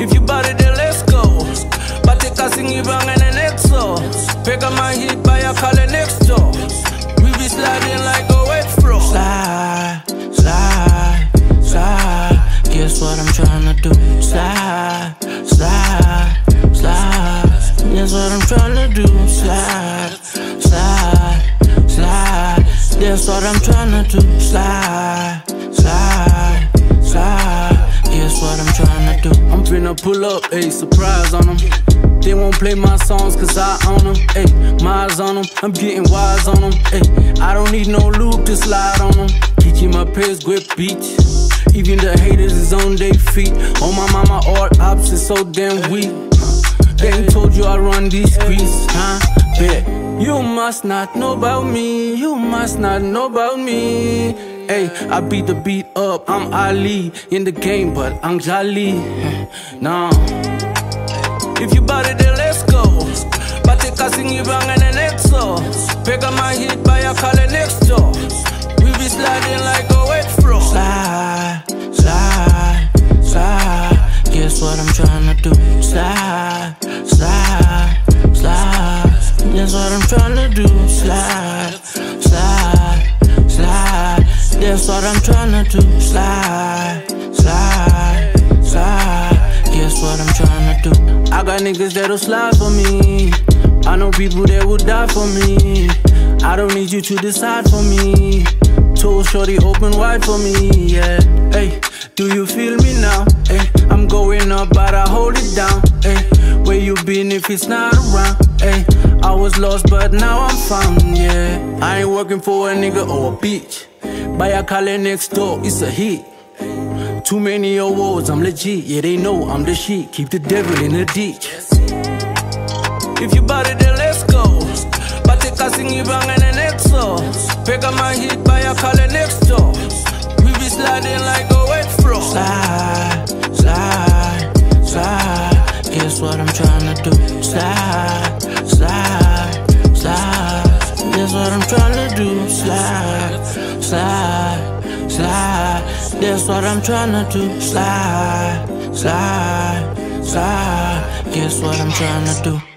If you bought it, then let's go. But Bate kasing ibang and an exo. Pick up my heat by a color next door. We be sliding like a wet floor. Slide, slide, slide. Guess what I'm trying to do? Slide, slide, slide. Guess what I'm trying to do? Slide, Guess what I'm trying to do? Slide, slide, slide. Guess what I'm trying to do? I'm finna pull up, a surprise on them. They won't play my songs cause I own them, ayy. Miles on them, I'm getting wise on them, ayy. I don't need no loop to slide on them. Teaching my pace, grip beats. Even the haters is on their feet. On my mama, all ops is so damn weak. They ain't told you I run these streets, huh? Bet. You must not know about me, you must not know about me. Hey, I beat the beat up, I'm Ali in the game, but I'm jolly. Nah. If you bought it, then let's go. Bate kasing ibang and an exo. Pick up my hit by a color next door. We be sliding like a wet floor. Slide, slide, slide. Guess what I'm trying to do? Slide, I'm trying to do? Slide, slide, slide. Guess what I'm trying to do? Slide, slide, slide. Guess what I'm trying to do? I got niggas that'll slide for me. I know people that will die for me. I don't need you to decide for me. Told shorty open wide for me, yeah. Hey, do you feel me now? Hey, I'm going up, but I hold it down. Hey, where you been if it's not around? Hey, I was lost, but now I'm found, yeah. I ain't working for a nigga or a bitch. Buy a collar next door, it's a hit. Too many awards, I'm legit. Yeah, they know I'm the shit. Keep the devil in the ditch. If you bought it, then let's go. Bate kasing ibang and an exo. Pick up my hit by a color next door. We be sliding like a wet floor. Slide, slide, slide. Guess what I'm trying to do? Slide, slide, slide. That's what I'm trying to do? Slide, slide, slide. Guess what I'm trying to do?